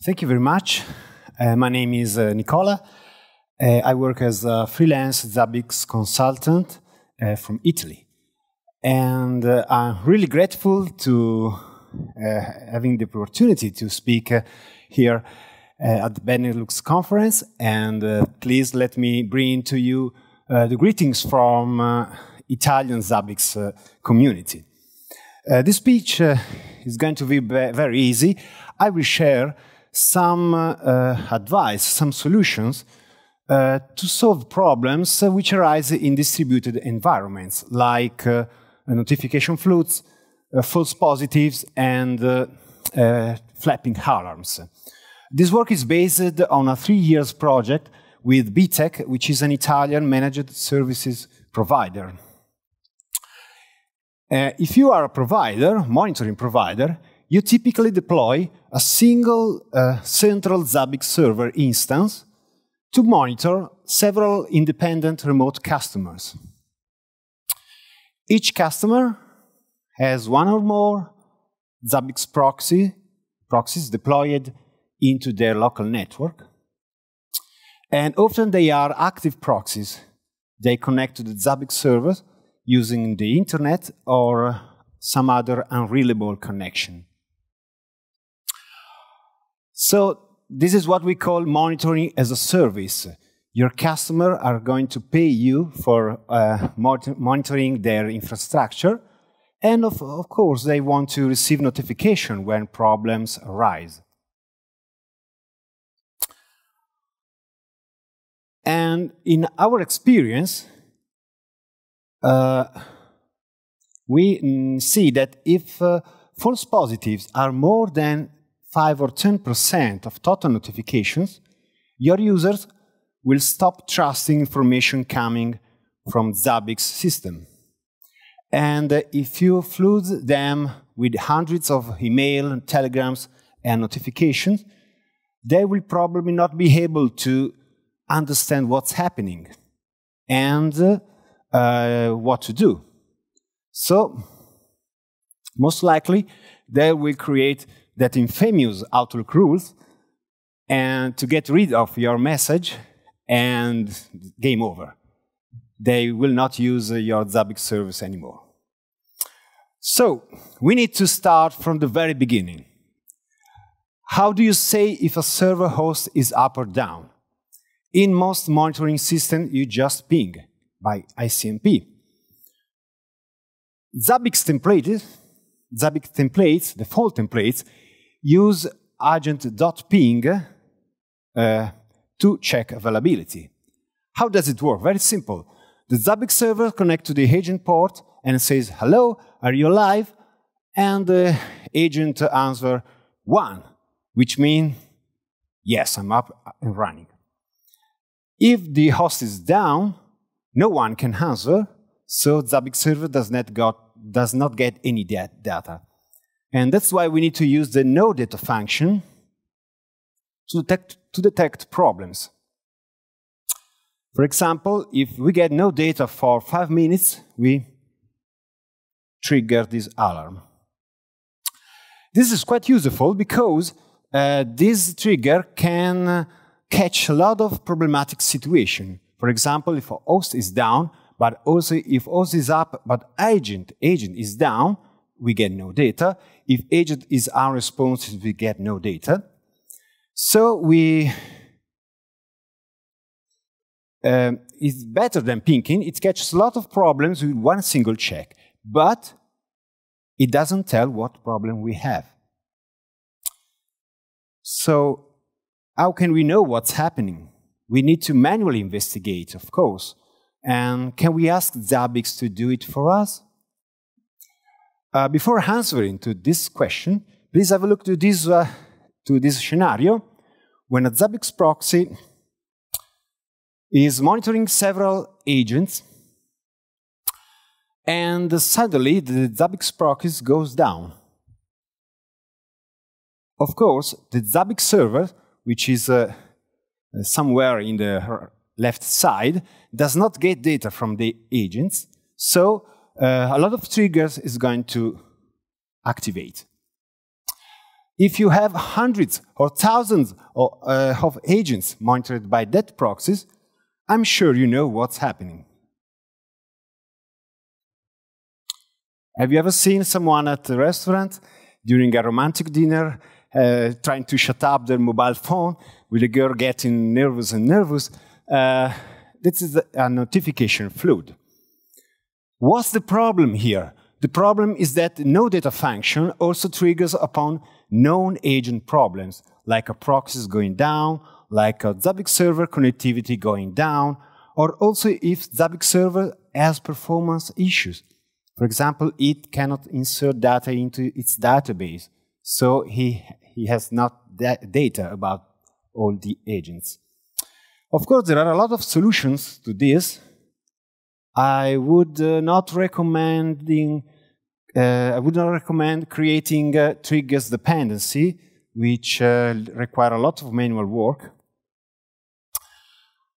Thank you very much. Uh, my name is uh, Nicola. Uh, I work as a freelance Zabbix consultant uh, from Italy. And uh, I'm really grateful to uh, having the opportunity to speak here at the Benelux conference. And please let me bring to you the greetings from Italian Zabbix community. this speech is going to be very easy. I will share some uh, advice, some solutions uh, to solve problems uh, which arise in distributed environments, like uh, notification floods, uh, false positives, and uh, flapping alarms. This work is based on a three years project with BTEC, which is an Italian managed services provider. if you are a provider, monitoring provider, you typically deploy a single uh, central Zabbix server instance to monitor several independent remote customers. Each customer has one or more Zabbix proxy, proxies deployed into their local network. And often they are active proxies. They connect to the Zabbix server using the internet or some other unreliable connection. So this is what we call monitoring as a service. Your customer are going to pay you for uh, monitoring their infrastructure. And of, of course, they want to receive notification when problems arise. And in our experience, uh, we see that if uh, false positives are more than 5 or 10% of total notifications, your users will stop trusting information coming from Zabbix system. And if you flood them with hundreds of email, telegrams, and notifications, they will probably not be able to understand what's happening and uh, what to do. So, most likely, they will create that infamous Outlook rules and to get rid of your message and game over. They will not use uh, your Zabbix service anymore. So, we need to start from the very beginning. How do you say if a server host is up or down? In most monitoring systems, you just ping by ICMP. Zabbix templates, Zabbix templates, default templates, use agent.ping uh, to check availability. How does it work? Very simple. The Zabbix server connects to the agent port and says, hello, are you alive? And the agent answer one, which means, yes, I'm up and running. If the host is down, no one can answer, so Zabbix server does not, got, does not get any data. And that's why we need to use the no data function to detect, to detect problems. For example, if we get no data for five minutes, we trigger this alarm. This is quite useful because uh, this trigger can catch a lot of problematic situations. For example, if a host is down, but also if host is up, but agent, agent is down, we get no data. If agent is unresponsive, we get no data. So we um, it's better than pinging. It catches a lot of problems with one single check, but it doesn't tell what problem we have. So how can we know what's happening? We need to manually investigate, of course. And can we ask Zabbix to do it for us? Uh, before answering to this question, please have a look to this, uh, to this scenario when a Zabbix proxy is monitoring several agents and suddenly the Zabbix proxy goes down. Of course, the Zabbix server, which is uh, somewhere in the left side, does not get data from the agents, so uh, a lot of triggers is going to activate. If you have hundreds or thousands of, uh, of agents monitored by that proxies, I'm sure you know what's happening. Have you ever seen someone at a restaurant during a romantic dinner uh, trying to shut up their mobile phone with a girl getting nervous and nervous? Uh, this is a notification flood. What's the problem here? The problem is that no data function also triggers upon known agent problems, like a proxy is going down, like a Zabbix server connectivity going down, or also if Zabbix server has performance issues. For example, it cannot insert data into its database, so he, he has not data about all the agents. Of course, there are a lot of solutions to this. I would uh, not recommending uh, I would not recommend creating uh, triggers dependency, which uh, require a lot of manual work.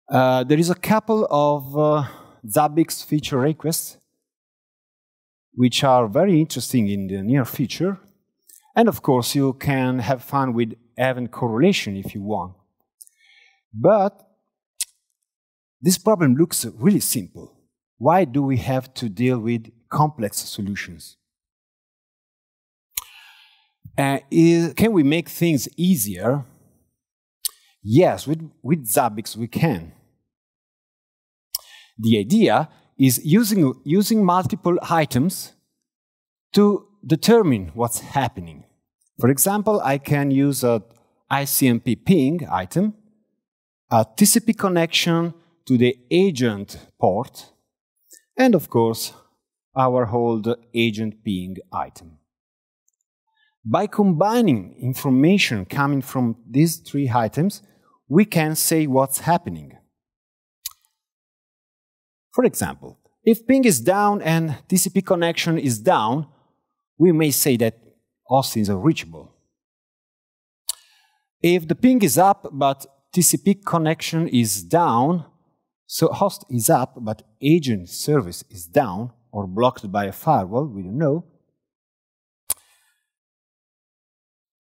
Uh, there is a couple of uh, Zabbix feature requests, which are very interesting in the near future. And of course, you can have fun with event correlation if you want. But this problem looks really simple. Why do we have to deal with complex solutions? Uh, is, can we make things easier? Yes, with, with Zabbix we can. The idea is using, using multiple items to determine what's happening. For example, I can use a ICMP ping item, a TCP connection to the agent port, and of course, our old agent ping item. By combining information coming from these three items, we can say what's happening. For example, if ping is down and TCP connection is down, we may say that host is unreachable. If the ping is up but TCP connection is down, so host is up but agent service is down or blocked by a firewall, we don't know,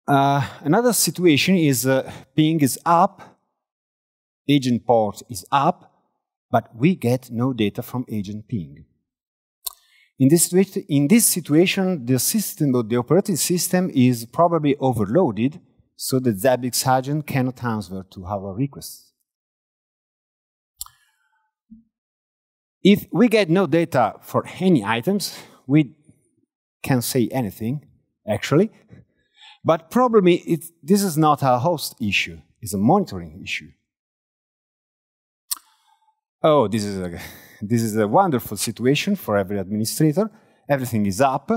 Uh, another situation is uh, ping is up, agent port is up, but we get no data from agent ping. In this, in this situation, the system, the operating system is probably overloaded, so the Zabbix agent cannot answer to our requests. If we get no data for any items, we can't say anything, actually. But probably this is not a host issue, it's a monitoring issue. Oh, this is a, this is a wonderful situation for every administrator. Everything is up.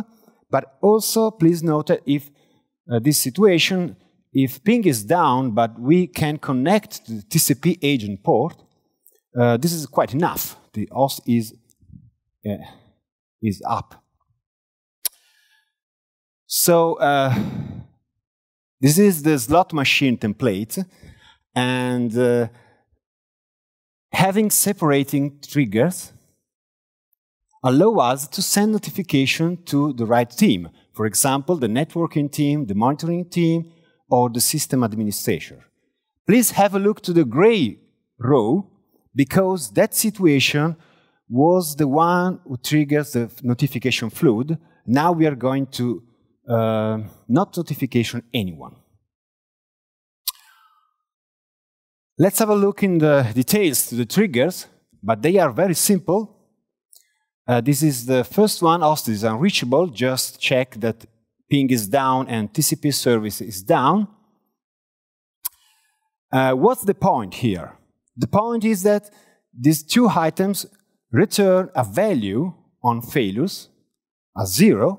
But also, please note that if uh, this situation, if ping is down, but we can connect to the TCP agent port, uh, this is quite enough. The os is, uh, is up. So, uh, this is the slot machine template, and uh, having separating triggers allow us to send notification to the right team. For example, the networking team, the monitoring team, or the system administrator. Please have a look to the gray row because that situation was the one who triggers the notification flood. Now we are going to uh, not notification anyone. Let's have a look in the details to the triggers, but they are very simple. Uh, this is the first one, host is unreachable. Just check that ping is down and TCP service is down. Uh, what's the point here? The point is that these two items return a value on failures, a zero,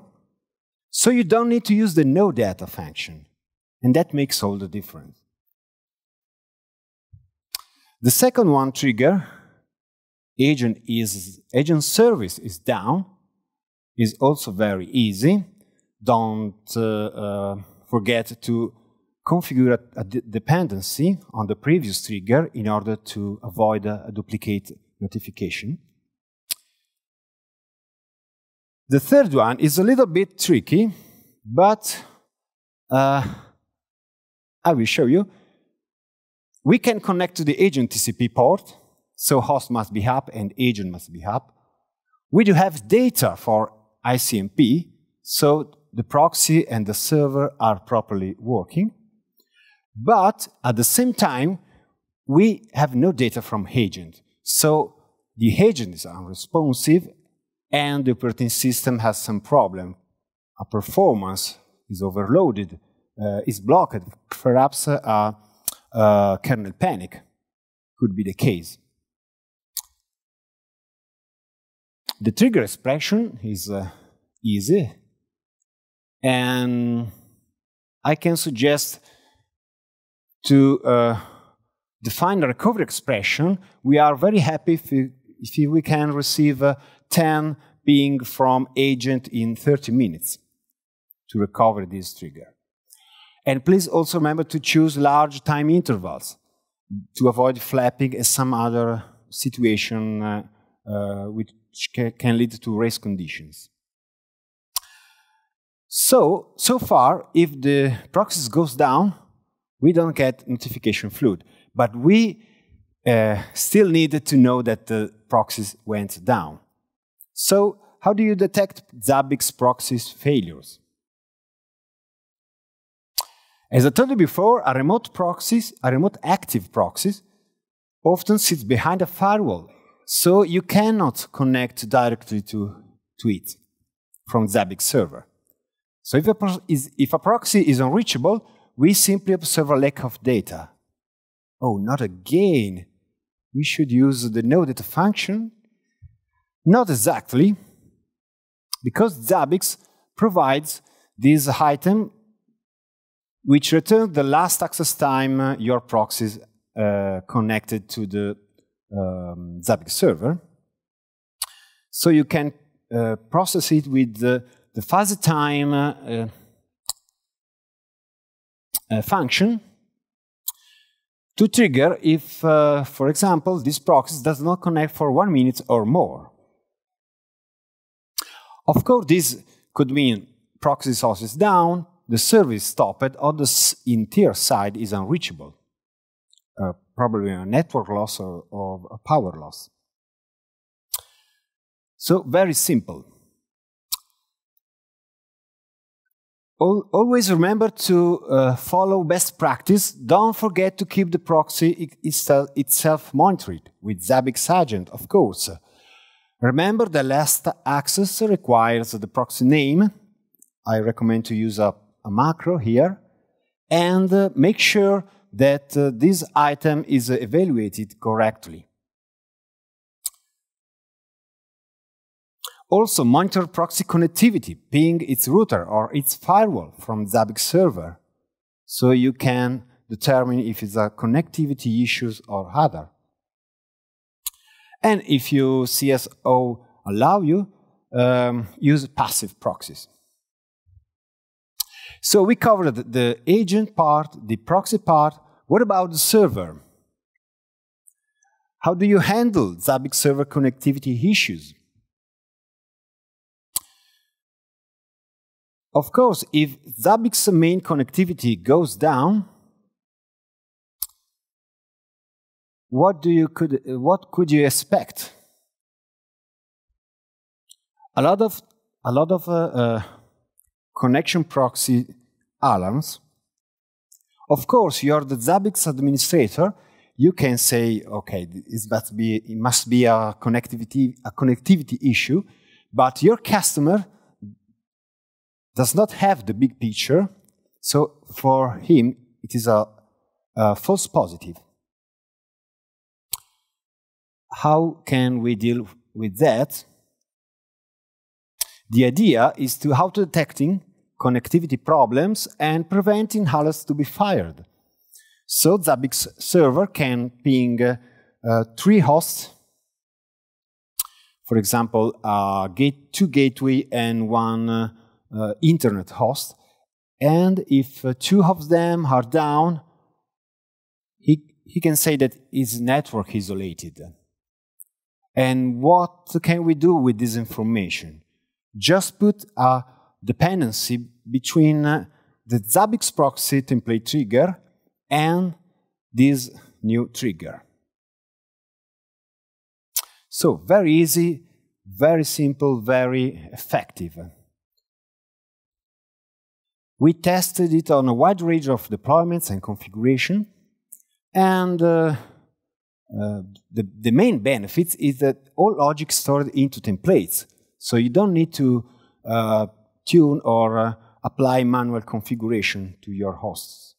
so you don't need to use the no data function. And that makes all the difference. The second one trigger, agent is agent service is down, is also very easy. Don't uh, uh, forget to configure a, a dependency on the previous trigger in order to avoid a, a duplicate notification. The third one is a little bit tricky, but uh, I will show you. We can connect to the agent TCP port, so host must be up and agent must be up. We do have data for ICMP, so the proxy and the server are properly working. But at the same time, we have no data from agent. So the agent is unresponsive and the operating system has some problem. A performance is overloaded, uh, is blocked, perhaps a, a kernel panic could be the case. The trigger expression is uh, easy, and I can suggest to uh, define a recovery expression. We are very happy if we, if we can receive uh, 10 ping from agent in 30 minutes to recover this trigger. And please also remember to choose large time intervals to avoid flapping and some other situation uh, uh, which can lead to race conditions. So, so far, if the proxy goes down, we don't get notification flood. But we uh, still needed to know that the proxies went down. So how do you detect Zabbix proxies failures? As I told you before, a remote proxies, a remote active proxies, often sits behind a firewall, so you cannot connect directly to, to it from Zabbix server. So if a, is, if a proxy is unreachable, we simply observe a lack of data. Oh, not again. We should use the no data function? Not exactly, because Zabbix provides this item which returns the last access time your proxy is uh, connected to the um, Zabbix server. So you can uh, process it with the, the fuzzytime uh, uh, function to trigger if, uh, for example, this proxy does not connect for one minute or more. Of course, this could mean proxy source is down, the service stopped, or the entire side is unreachable. Uh, probably a network loss or, or a power loss. So very simple. Always remember to uh, follow best practice. Don't forget to keep the proxy itself monitored with Zabbix Agent, of course. Remember the last access requires the proxy name. I recommend to use a, a macro here. And uh, make sure that uh, this item is evaluated correctly. Also monitor proxy connectivity, ping its router or its firewall from Zabbix server, so you can determine if it's a connectivity issues or other. And if your CSO allow you, um, use passive proxies. So we covered the agent part, the proxy part. What about the server? How do you handle Zabbix server connectivity issues? Of course, if Zabbix main connectivity goes down, what do you could what could you expect? A lot of a lot of uh, uh, connection proxy alarms. Of course, you're the Zabbix administrator. You can say, okay, it must be it must be a connectivity a connectivity issue, but your customer does not have the big picture, so for him it is a, a false positive. How can we deal with that? The idea is to how to detecting connectivity problems and preventing halos to be fired. So Zabbix server can ping uh, uh, three hosts, for example, uh, gate, two gateway and one uh, internet host. And if uh, two of them are down, he, he can say that his network isolated. And what can we do with this information? Just put a dependency between uh, the Zabbix proxy template trigger and this new trigger. So very easy, very simple, very effective. We tested it on a wide range of deployments and configuration, and uh, uh, the, the main benefits is that all logic stored into templates, so you don't need to uh, tune or uh, apply manual configuration to your hosts.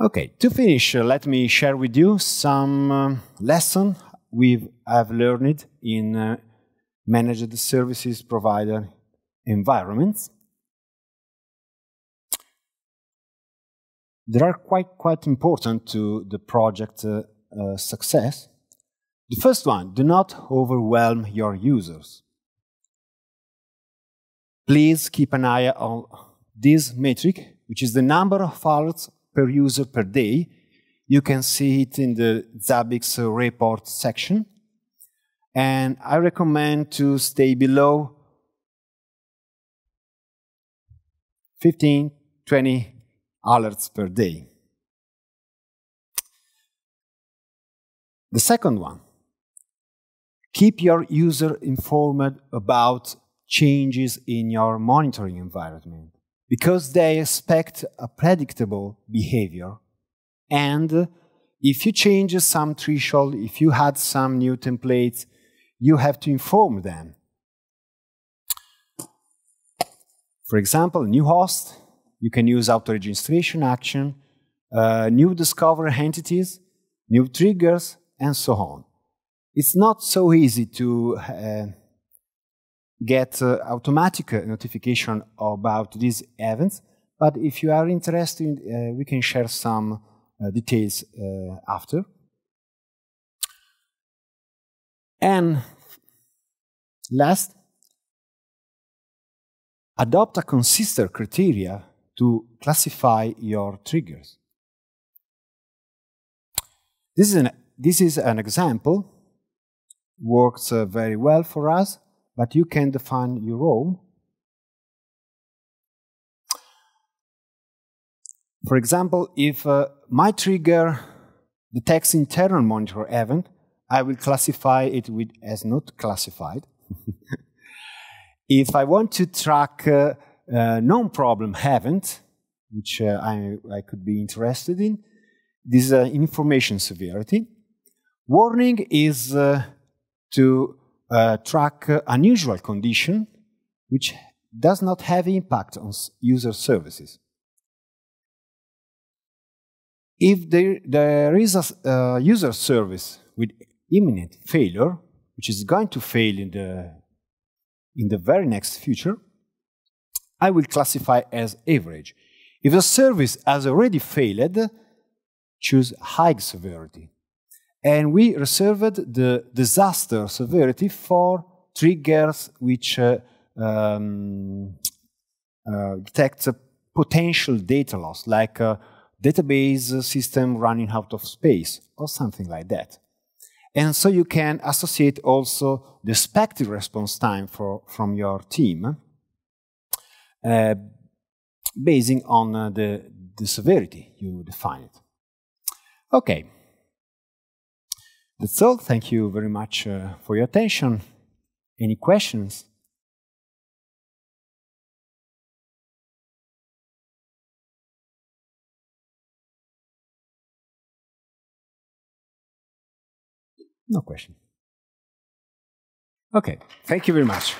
Okay, to finish, uh, let me share with you some uh, lesson we have learned in managed services provider environments. They are quite, quite important to the project uh, uh, success. The first one, do not overwhelm your users. Please keep an eye on this metric, which is the number of alerts per user per day. You can see it in the Zabbix report section. And I recommend to stay below 15, 20 alerts per day. The second one, keep your user informed about changes in your monitoring environment because they expect a predictable behavior. And if you change some threshold, if you had some new templates, you have to inform them. For example, new host, you can use auto-registration action, uh, new discover entities, new triggers, and so on. It's not so easy to uh, get uh, automatic notification about these events, but if you are interested, uh, we can share some uh, details uh, after. And last, adopt a consistent criteria to classify your triggers. This is an, this is an example, works uh, very well for us, but you can define your own. For example, if uh, my trigger detects internal monitor event, I will classify it with as not classified. If I want to track uh, uh, non-problem event, which uh, I, I, could be interested in, this is uh, information severity. Warning is uh, to uh, track unusual condition, which does not have impact on user services. If there, there is a user service with imminent failure, which is going to fail in the in the very next future, I will classify as average. If the service has already failed, choose high severity. And we reserved the disaster severity for triggers which uh, um, uh, detect potential data loss, like a database system running out of space or something like that. And so you can associate also the expected response time for, from your team uh, basing on uh, the, the severity you define it. Okay. That's all. Thank you very much uh, for your attention. Any questions? No question. Okay, thank you very much.